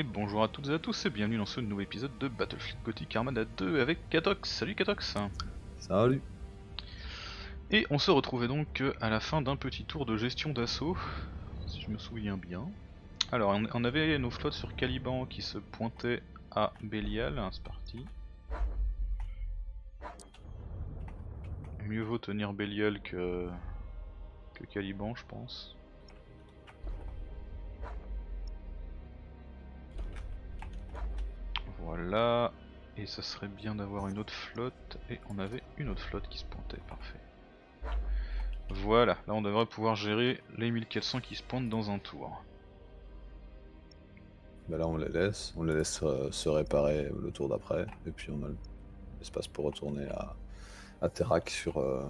Et bonjour à toutes et à tous et bienvenue dans ce nouveau épisode de Battlefield Gothic Armada 2 avec Katox. Salut Katox Salut Et on se retrouvait donc à la fin d'un petit tour de gestion d'assaut, si je me souviens bien. Alors on- avait nos flottes sur Caliban qui se pointaient à Belial, hein, c'est parti. Mieux vaut tenir Belial que, que Caliban je pense. Voilà, et ça serait bien d'avoir une autre flotte, et on avait une autre flotte qui se pointait, parfait. Voilà, là on devrait pouvoir gérer les 1400 qui se pointent dans un tour. Bah là on les laisse, on les laisse euh, se réparer le tour d'après, et puis on a l'espace pour retourner à, à Terrac sur, euh,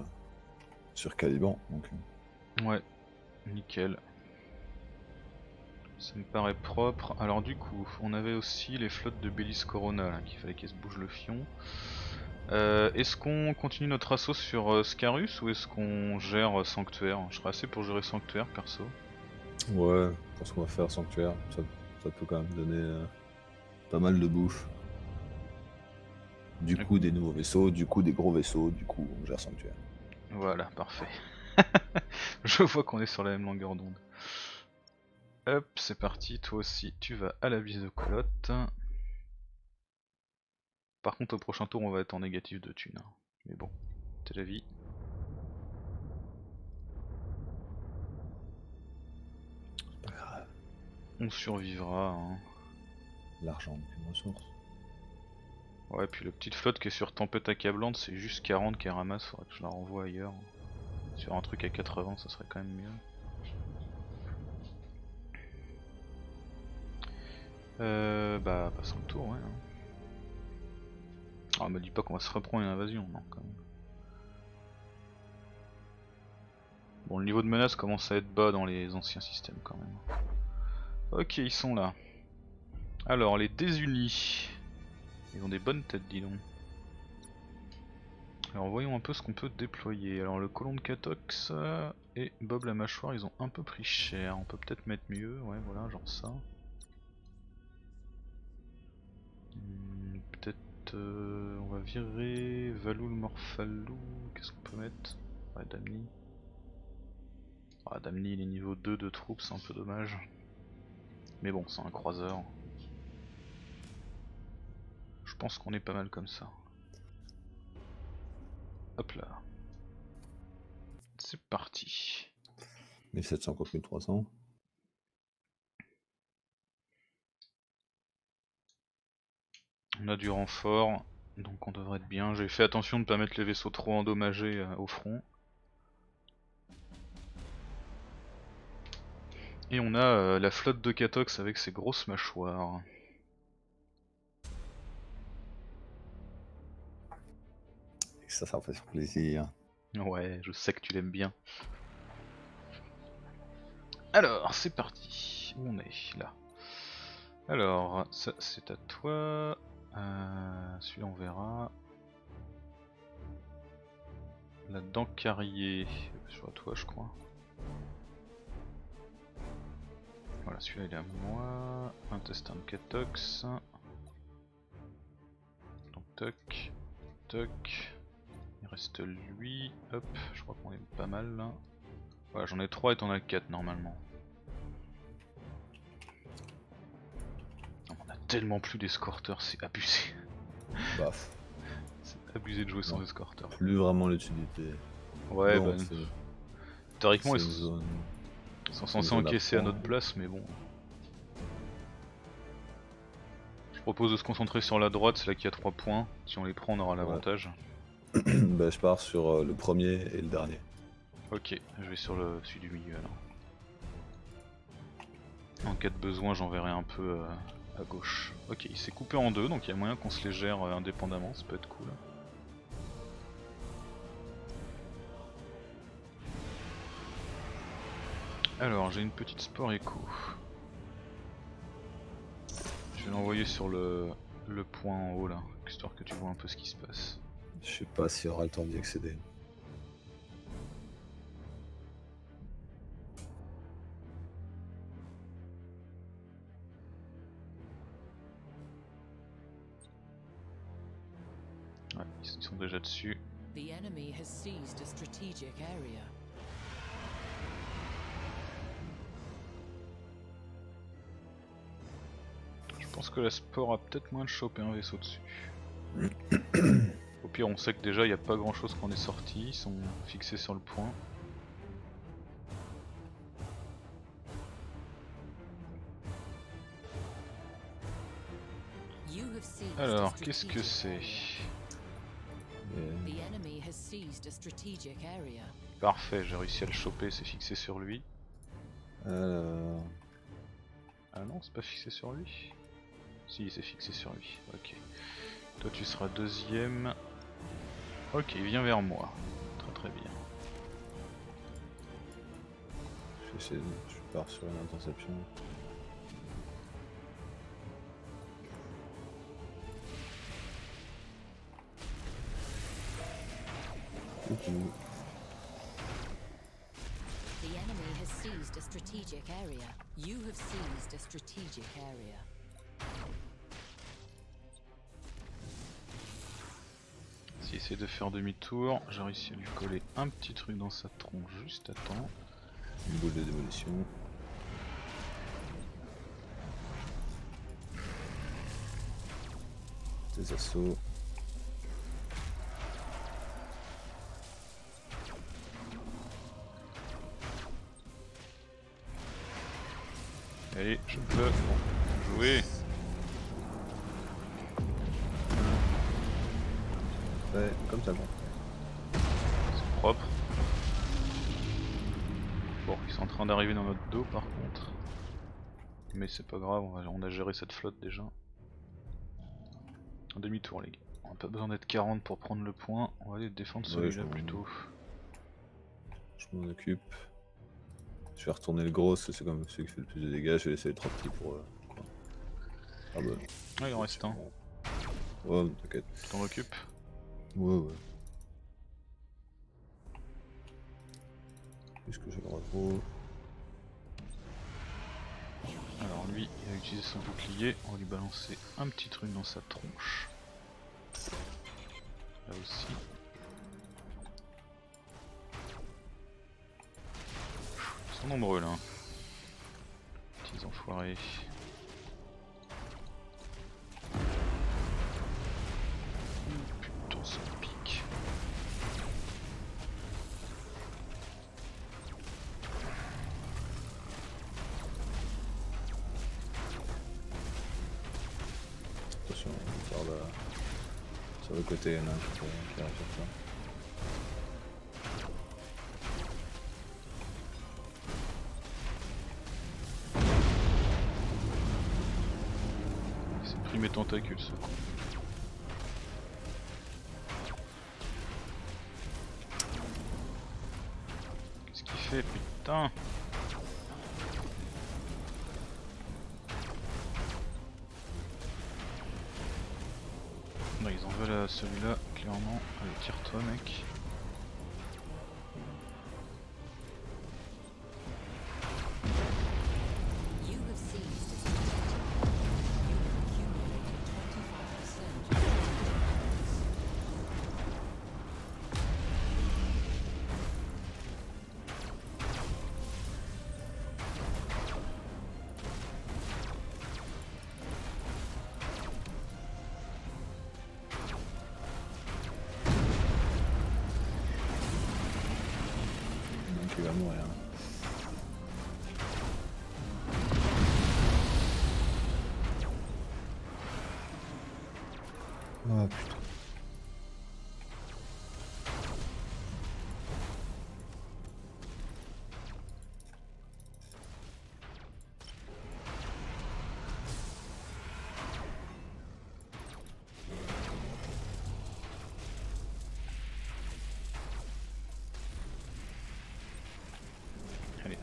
sur Caliban. Donc, Ouais, nickel. Ça me paraît propre. Alors du coup, on avait aussi les flottes de Bellis Corona, là, qu'il fallait qu'elles se bougent le fion. Euh, est-ce qu'on continue notre assaut sur euh, Scarus ou est-ce qu'on gère euh, Sanctuaire? Je serais assez pour gérer Sanctuaire perso. ouais, je pense qu'on va faire Sanctuaire, ça, ça peut quand même donner pas mal de bouffe. Du coup des nouveaux vaisseaux, du coup des gros vaisseaux, du coup on gère Sanctuaire. Voilà, parfait. Je vois qu'on est sur la même longueur d'onde. Hop, c'est parti, toi aussi tu vas à la bise de colotte. Par contre au prochain tour on va être en négatif de thunes. hein. Mais bon, c'est la vie. C'est pas grave, On survivra. hein. l'argent n'est qu'une ressource. Ouais, puis la petite flotte qui est sur tempête accablante, c'est juste 40 qu'elle ramasse, faudrait que je la renvoie ailleurs. Sur un truc à 80, ça serait quand même mieux. Euh, bah, passons le tour, ouais. Ah, me dis pas qu'on va se reprendre une invasion, non, quand même. Bon, le niveau de menace commence à être bas dans les anciens systèmes, quand même. Ok, ils sont là. Alors, les désunis. Ils ont des bonnes têtes, dis donc. Alors voyons un peu ce qu'on peut déployer. Alors le colon de Catox euh, et Bob la mâchoire, ils ont un peu pris cher. On peut peut-être mettre mieux, ouais voilà, genre ça. Hmm, peut-être euh, on va virer Valoul Morphalou. Qu'est-ce qu'on peut mettre? Ouais, Damni. Ah, Damni il est niveau 2 de troupes, c'est un peu dommage. Mais bon, c'est un croiseur. Je pense qu'on est pas mal comme ça. Hop là. C'est parti. 1700 contre 1300. On a du renfort, donc on devrait être bien. J'ai fait attention de ne pas mettre les vaisseaux trop endommagés euh, au front. Et on a euh, la flotte de Catox avec ses grosses mâchoires. Et ça, ça me fait plaisir. Ouais, je sais que tu l'aimes bien. Alors, c'est parti. Où on est là? Alors, ça c'est à toi. Euh, Celui-là on verra. La dent carrier, sur toi je crois. Voilà, celui-là il est à moi. Intestin de Catox. Donc toc, toc. Il reste lui, hop, je crois qu'on est pas mal là. Voilà, j'en ai 3 et t'en as 4 normalement. Tellement plus d'escorteurs, c'est abusé. Baf. C'est abusé de jouer sans Ouais. escorteurs. Plus vraiment l'utilité. Ouais, Bon, bah, théoriquement ils sont, censés encaisser à notre place, mais bon. Je propose de se concentrer sur la droite, c'est là qu'il y a 3 points. Si on les prend, on aura l'avantage. bah, je pars sur euh, le premier et le dernier. Ok, je vais sur le celui du milieu alors. En cas de besoin, j'enverrai un peu euh, gauche. Ok, il s'est coupé en deux, donc il y a moyen qu'on se les gère euh, indépendamment, ça peut être cool. Alors, j'ai une petite sport écho. Je vais l'envoyer sur le, le point en haut là, histoire que tu vois un peu ce qui se passe. Je sais pas s'il aura le temps d'y accéder. Ouais, ils sont déjà dessus. The enemy has seized a strategic area. Je pense que la sport a peut-être moins de choper un vaisseau dessus. Au pire, on sait que déjà il n'y a pas grand chose qu'on est sorti, ils sont fixés sur le point. Alors, qu'est-ce que c'est? Parfait, j'ai réussi à le choper, c'est fixé sur lui. Alors... Ah non, c'est pas fixé sur lui Si, c'est fixé sur lui, ok. Toi tu seras deuxième. Ok, viens vers moi. Très très bien. J'essaie de- Je pars sur une interception. Coucou. The enemy has seized a strategic area. You have seized a strategic area. S'il essaie de faire demi-tour, j'ai réussi à lui coller un petit truc dans sa tronche juste à temps. Une boule de démolition. Des assauts. Jouer. Ouais, comme ça, bon. C'est propre. Bon, ils sont en train d'arriver dans notre dos par contre. Mais c'est pas grave, on, a géré cette flotte déjà. Un demi-tour les gars. On a pas besoin d'être 40 pour prendre le point, on va aller défendre Ouais, celui-là je m'en- plutôt. Je m'en occupe. Je vais retourner le gros, c'est comme celui qui fait le plus de dégâts. Je vais laisser les trois petits pour. euh. Ah bah. Ah, il en reste un, Ouais, t'inquiète. tu t'en occupes Ouais, ouais. Est-ce que j'ai le repos Alors lui, il a utilisé son bouclier, on va lui balancer un petit truc dans sa tronche. Là aussi. Ils sont nombreux là. Petits enfoirés. S'est pris mes tentacules. Qu'est-ce qu'il fait putain Non ils en veulent à celui-là, clairement. Allez tire-toi mec.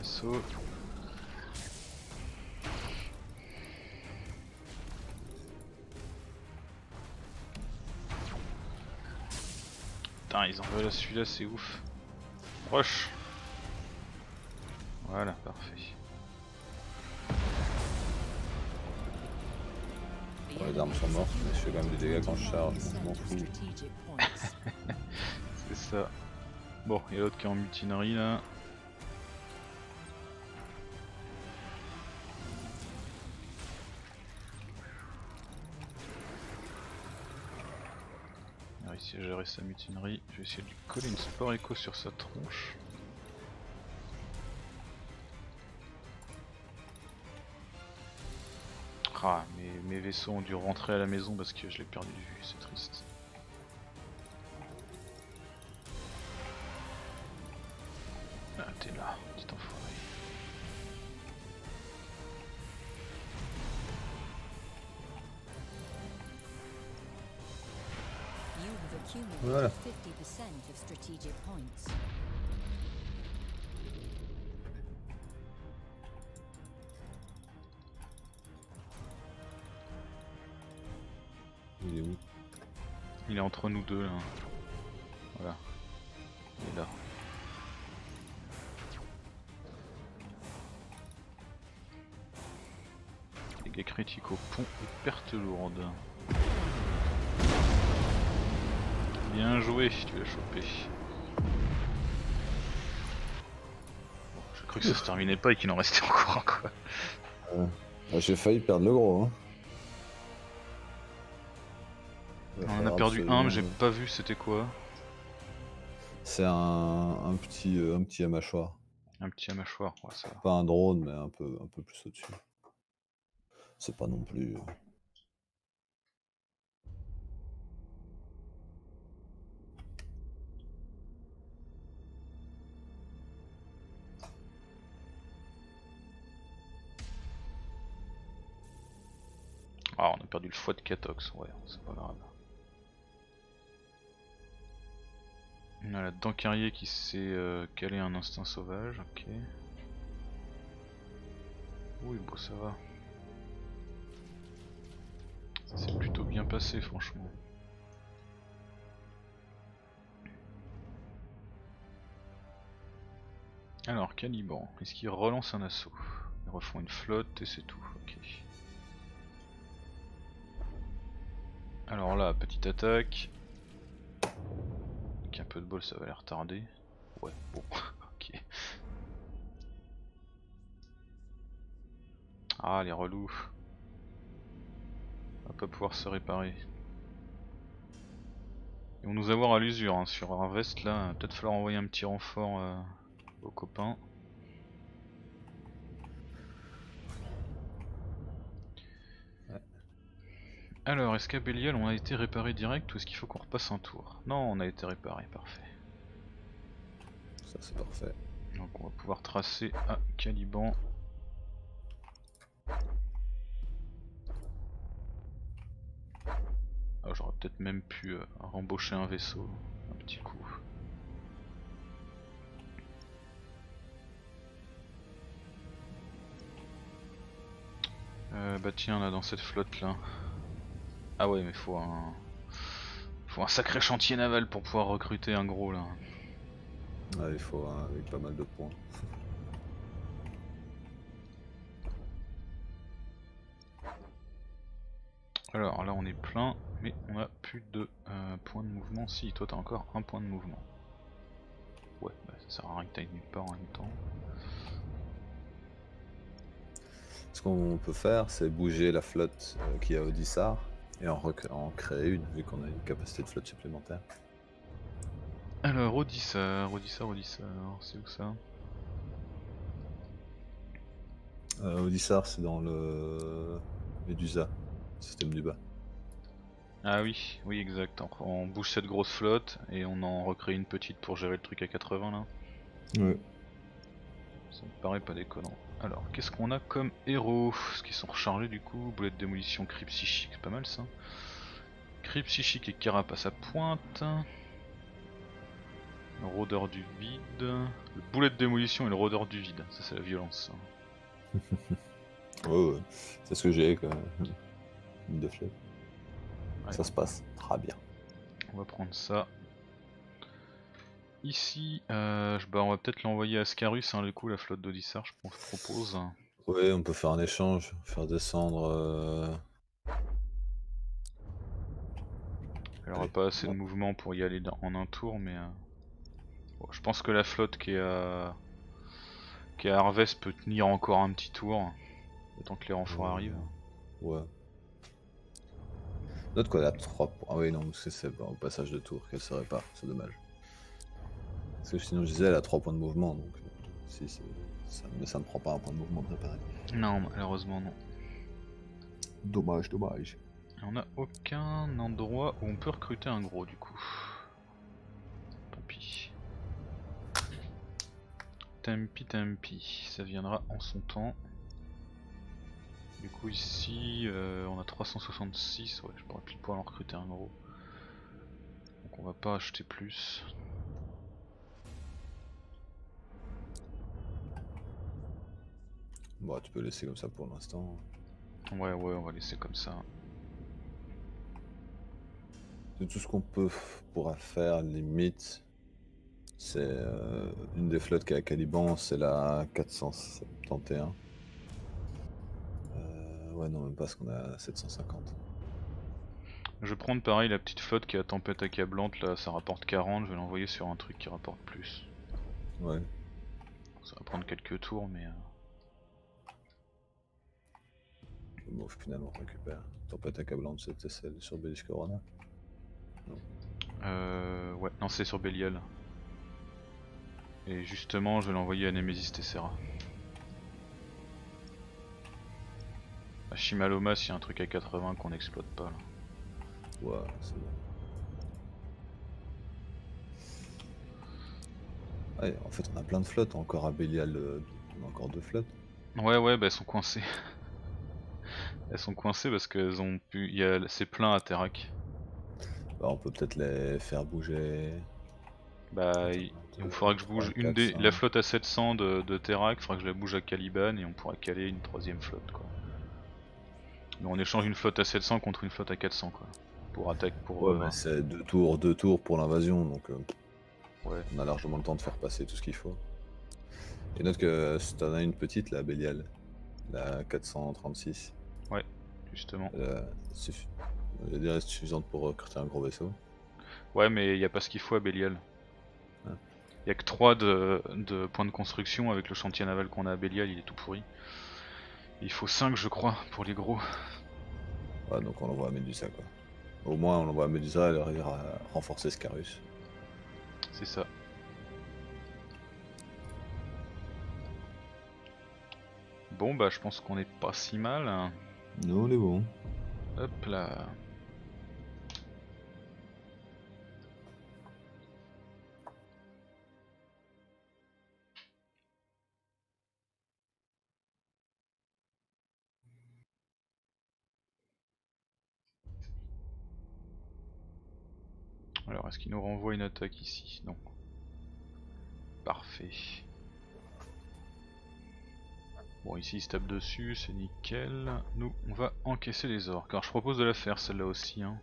Assaut. Putain, ils en veulent celui-là, c'est ouf. Proche. Voilà, parfait. Bon, les armes sont mortes, mais je fais quand même des dégâts quand je charge, donc je m'en fous. C'est ça. Bon, il y a l'autre qui est en mutinerie là. Réussi à gérer sa mutinerie. Je vais essayer de lui coller une sport écho sur sa tronche. Ah, mes, mes vaisseaux ont dû rentrer à la maison parce que je l'ai perdu de vue, c'est triste. Of strategic points. Il est où? Il est entre nous deux là. Voilà. Il est là. Dégâts critiques au pont et pertes lourdes. Bien joué, tu l'as chopé. J'ai cru que ça se terminait pas et qu'il en restait encore quoi. J'ai failli perdre le gros. Hein. On en a perdu un mais j'ai absolument- pas vu c'était quoi. C'est un, un petit euh, un petit à mâchoire. Un petit à mâchoire, ouais, ça. Pas un drone, mais un peu un peu plus au-dessus. C'est pas non plus. Ah, on a perdu le foie de Catox, ouais, c'est pas grave. On a la dent carrier qui s'est euh, calé un instinct sauvage, ok. Oui, bon, ça va. Ça s'est plutôt bien passé, franchement. Alors, Caliban, est-ce qu'il relance un assaut? Ils refont une flotte et c'est tout, ok. Alors là, petite attaque. Avec un peu de bol, ça va les retarder. Ouais, bon, ok. Ah, les relous. On va pas pouvoir se réparer. Ils vont nous avoir à l'usure hein, sur Harvest là. Peut-être falloir envoyer un petit renfort euh, aux copains. Alors, est-ce qu'à Belial on a été réparé direct ou est-ce qu'il faut qu'on repasse un tour? Non, on a été réparé, parfait. Ça c'est parfait. Donc on va pouvoir tracer à Caliban. Ah, J'aurais peut-être même pu euh, rembaucher un vaisseau, un petit coup. Euh, bah tiens là dans cette flotte là. Ah ouais mais faut un... Faut un sacré chantier naval pour pouvoir recruter un gros là. Ouais, il faut un avec pas mal de points. Alors là on est plein, mais on a plus de euh, points de mouvement. Si, toi t'as encore un point de mouvement. Ouais, bah ça sert à rien que t'ailles nulle part en même temps. Ce qu'on peut faire, c'est bouger la flotte euh, qui est à Odissar et en, en créer une, vu qu'on a une capacité de flotte supplémentaire. Alors Odissar, Odissar, Odissar, c'est où ça Euh, c'est dans le Medusa, système du bas. Ah oui, oui exact. On, on bouge cette grosse flotte et on en recrée une petite pour gérer le truc à 80 là. Ouais. Ça me paraît pas déconnant. Alors, qu'est-ce qu'on a comme héros? Ce qui sont rechargés du coup, boulet de démolition, cri psychique, c'est pas mal ça. Cri psychique et carapace à pointe. Le rôdeur du vide. Le boulet de démolition et le rôdeur du vide. Ça c'est la violence. ouais. C'est ce que j'ai quand même. Une de flèche. Ouais. Ça se passe très bien. On va prendre ça. Ici, euh, bah, on va peut-être l'envoyer à Scarus, hein, du coup, la flotte d'Odissar, je propose. Ouais, on peut faire un échange, faire descendre euh, Elle aura pas assez de mouvement pour y aller dans- en un tour, mais. euh, bon, je pense que la flotte qui est à. qui est à Harvest peut tenir encore un petit tour. Le temps que les renforts arrivent. Ouais. Note qu'on a 3 points. Ah oui, non, parce que c'est au passage de tour qu'elle se répare, c'est dommage. Parce que sinon, je disais, elle a 3 points de mouvement, donc. Si, ça, mais ça ne prend pas un point de mouvement de réparer. Non, malheureusement non. Dommage, dommage. Et on a aucun endroit où on peut recruter un gros du coup. Tant pis. Tant pis. Ça viendra en son temps. Du coup ici euh, on a 366, ouais je pourrais pile poil en recruter un gros. Donc on va pas acheter plus. Bon, tu peux laisser comme ça pour l'instant. Ouais ouais on va laisser comme ça. C'est tout ce qu'on peut pourra faire, limite. C'est euh, une des flottes qui est à Caliban, c'est la 471. Euh, ouais, non, même pas, parce qu'on a 750. Je vais prendre pareil la petite flotte qui a tempête accablante là, ça rapporte 40, je vais l'envoyer sur un truc qui rapporte plus. Ouais. Ça va prendre quelques tours mais... euh, Bon, finalement, récupère. Tempête accablante, c'était celle sur Bellish Corona. Euh, ouais, non, c'est sur Belial. Et justement, je vais l'envoyer à Nemesis Tessera. À Shimalomas, il y a un truc à 80 qu'on n'exploite pas là. Ouais, c'est bon. Ouais, en fait, on a plein de flottes encore à Belial. euh, On a encore deux flottes. Ouais, ouais, bah elles sont coincées. elles sont coincées parce qu'elles ont pu. Il y a... C'est plein à Terrac. Bah, on peut peut-être les faire bouger. Bah, il faudra que je bouge une des. La flotte à 700 de, de Terrac, il faudra que je la bouge à Caliban et on pourra caler une troisième flotte quoi. Mais on échange une flotte à 700 contre une flotte à 400 quoi. Pour attaque, pour. Ouais, euh, mais c'est deux tours, deux tours pour l'invasion, donc euh, ouais. on a largement le temps de faire passer tout ce qu'il faut. Et note que si t'en as une petite, la Bélial, la 436, Justement. euh, suffisante pour recruter un gros vaisseau. Ouais, mais il n'y a pas ce qu'il faut à Bélial. Ah. Il y a que 3 de, de points de construction avec le chantier naval qu'on a à Bélial, il est tout pourri. Il faut 5 je crois pour les gros. Ouais, donc on l'envoie à Medusa quoi. Au moins on l'envoie à Medusa, elle ira renforcer Scarus. C'est ça. Bon bah je pense qu'on est pas si mal. Non, on est bon. Hop là. Alors est-ce qu'il nous renvoie une attaque ici? Non. Parfait. Bon ici il se tape dessus, c'est nickel. Nous on va encaisser les orques. Alors je propose de la faire celle-là aussi. Hein.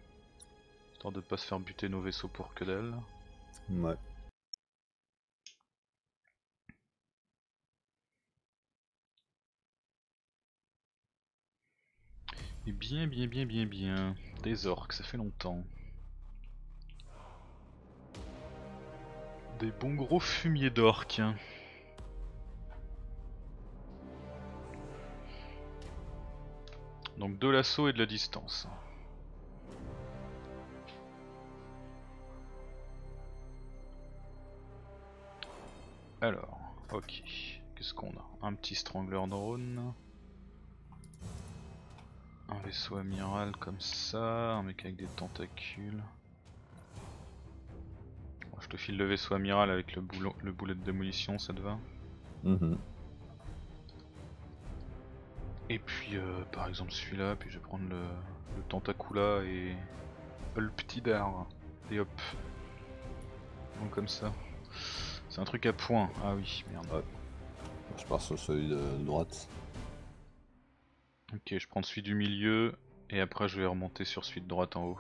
Histoire de pas se faire buter nos vaisseaux pour que dalle. Ouais. Et bien bien bien bien bien. Des orques, ça fait longtemps. Des bons gros fumiers d'orques. Donc de l'assaut et de la distance. Alors, ok. Qu'est-ce qu'on a? Un petit strangler drone. Un vaisseau amiral comme ça, un mec avec des tentacules. Je te file le vaisseau amiral avec le boulet de démolition, ça te va? Mhm. Et puis euh, par exemple celui-là, puis je vais prendre le, le Tentacula et le petit dard. Et hop. Donc comme ça. C'est un truc à point. Ah oui, merde. Ouais. Je pars sur celui de droite. Ok, je prends celui du milieu et après je vais remonter sur celui de droite en haut.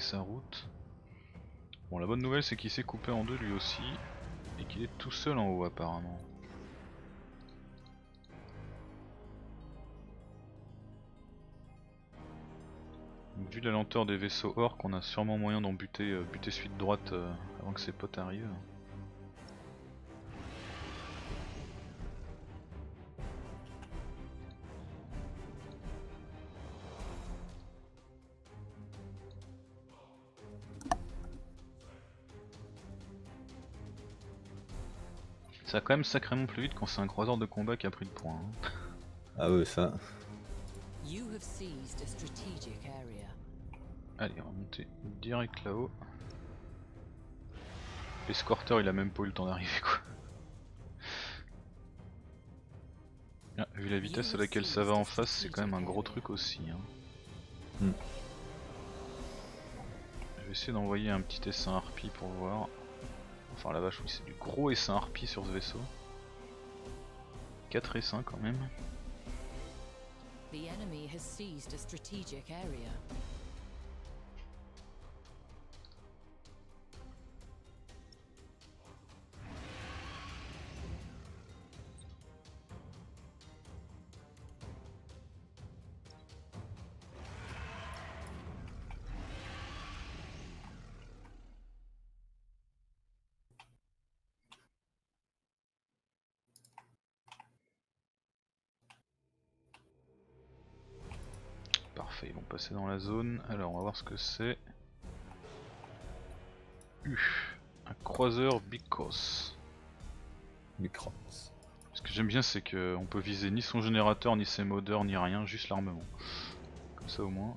Sa route. Bon, la bonne nouvelle, c'est qu'il s'est coupé en deux lui aussi. Et qu'il est tout seul en haut, apparemment. Vu la lenteur des vaisseaux orques, on a sûrement moyen d'en buter, euh, buter suite droite euh, avant que ses potes arrivent. Ça va quand même sacrément plus vite quand c'est un croiseur de combat qui a pris le point. hein. Ah ouais, ça. You have seized a strategic area. Allez, on va monter direct là-haut. L'escorteur il a même pas eu le temps d'arriver quoi. Ah, vu la vitesse à laquelle ça va en face, c'est quand même un gros truc aussi. hein. Hmm. Je vais essayer d'envoyer un petit essaim harpie pour voir. Enfin la vache oui c'est du gros essaim harpie sur ce vaisseau. 4 essaims quand même. The enemy has seized a strategic area. Parfait, ils vont passer dans la zone. Alors on va voir ce que c'est. U, un croiseur Bicos. Micros. Ce que j'aime bien c'est qu'on peut viser ni son générateur, ni ses modeurs, ni rien, juste l'armement. Comme ça au moins.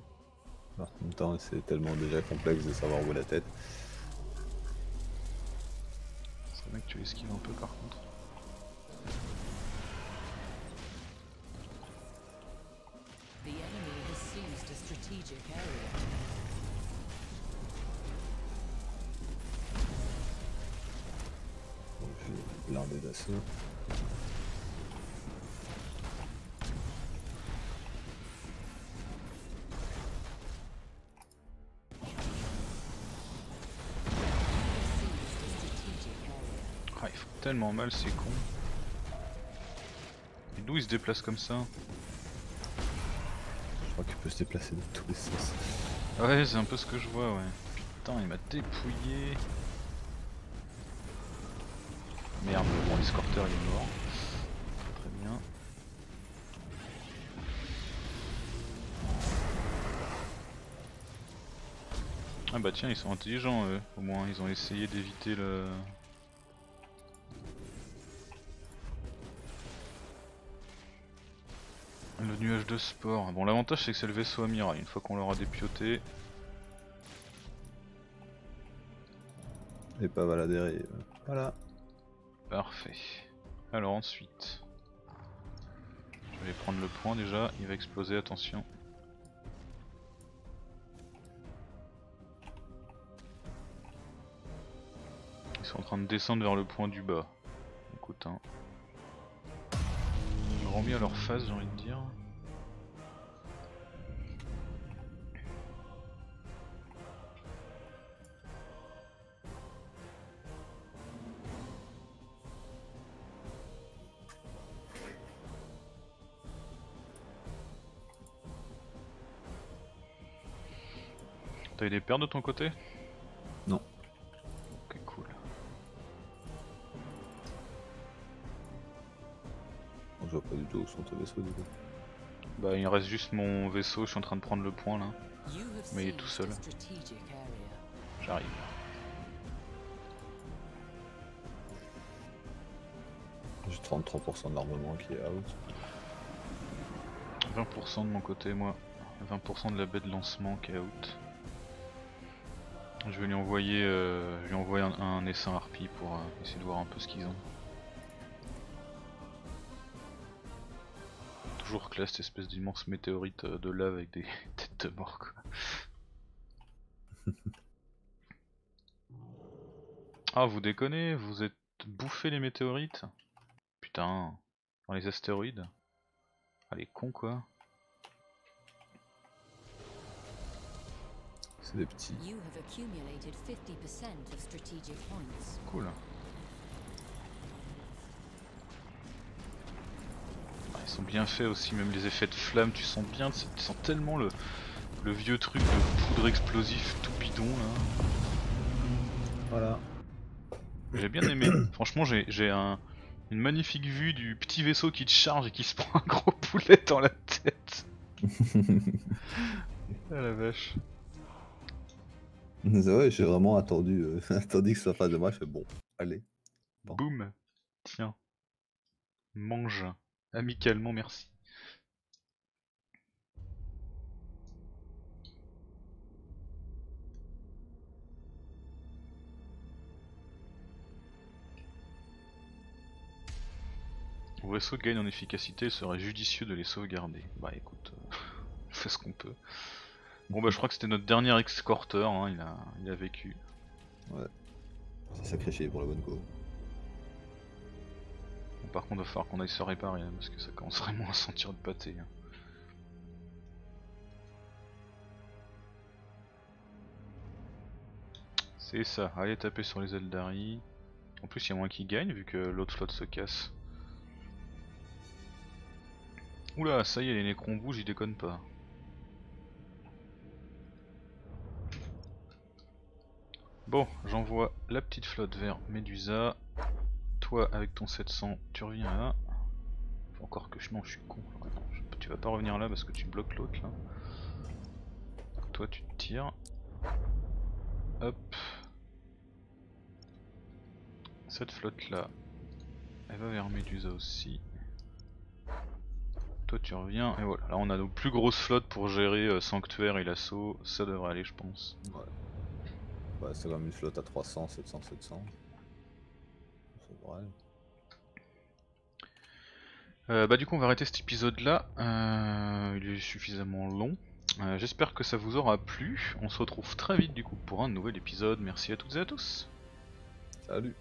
En même temps, c'est tellement déjà complexe de savoir où est la tête. C'est bien que tu esquives un peu par contre. Strategic area. Blinder d'assaut. Ah, ils font tellement mal ces cons. Et d'où ils se déplacent comme ça se déplacer de tous les sens. Ouais, c'est un peu ce que je vois, ouais. Putain, il m'a dépouillé. Merde, bon, l'escorteur il est mort. Très bien. Ah bah tiens, ils sont intelligents eux, au moins ils ont essayé d'éviter le... Le nuage de sport. Bon l'avantage c'est que c'est le vaisseau amiral, une fois qu'on l'aura dépioté, Et pas à la dérive. Voilà. Parfait. Alors ensuite, je vais prendre le point déjà, il va exploser, attention. Ils sont en train de descendre vers le point du bas. Écoute, hein. Remis à leur phase, j'ai envie de dire. T'as eu des pertes de ton côté? Je vois pas du coup. Bah, il reste juste mon vaisseau, je suis en train de prendre le point là. Mais il est tout seul. J'arrive. J'ai 33% d'armement qui est out. 20% de mon côté, moi. 20% de la baie de lancement qui est out. Je vais lui envoyer, euh, je vais lui envoyer un, un essaim harpie pour euh, essayer de voir un peu ce qu'ils ont. Toujours classe cette espèce d'immense météorite euh, de lave avec des têtes de mort quoi. ah vous déconnez, vous êtes bouffé les météorites? Putain. Dans les astéroïdes? Ah les cons quoi. C'est des petits. You have accumulated 50% of strategic points. Cool. Ah, Ils sont bien faits aussi, même les effets de flamme, tu sens bien, tu sens tellement le, le vieux truc de poudre explosif tout bidon là. Voilà. J'ai bien aimé. Franchement, j'ai j'ai un, une magnifique vue du petit vaisseau qui te charge et qui se prend un gros poulet dans la tête. Ah la vache. C'est vrai, j'ai vraiment attendu, euh, attendu que ça fasse de moi, je fais bon, allez. Bon. Boum. Tiens. Mange. Amicalement, merci. Vos vaisseaux gagnent en efficacité, il serait judicieux de les sauvegarder. Bah écoute, euh, on fait ce qu'on peut. Bon bah je crois que c'était notre dernier escorteur, hein, il, a, il a vécu. C'est sacrifié pour la bonne cause. Par contre, il va falloir qu'on aille se réparer hein, parce que ça commence vraiment à sentir le pâté. hein. C'est ça, allez taper sur les Eldari. En plus, il y a moins qui gagnent vu que l'autre flotte se casse. Oula, ça y est, les Nécrons bougent, ils déconnent pas. Bon, j'envoie la petite flotte vers Medusa. Avec ton 700, tu reviens là. Encore que je... Non, je suis con. Tu vas pas revenir là parce que tu bloques l'autre là. Toi, tu te tires. Hop. Cette flotte là, elle va vers Medusa aussi. Toi tu reviens et voilà, là on a nos plus grosses flottes pour gérer euh, Sanctuaire et l'assaut, ça devrait aller je pense. Ouais, c'est comme une flotte à 300, 700, 700. Euh, bah du coup on va arrêter cet épisode là, Euh, il est suffisamment long. Euh, J'espère que ça vous aura plu, on se retrouve très vite du coup pour un nouvel épisode, merci à toutes et à tous. Salut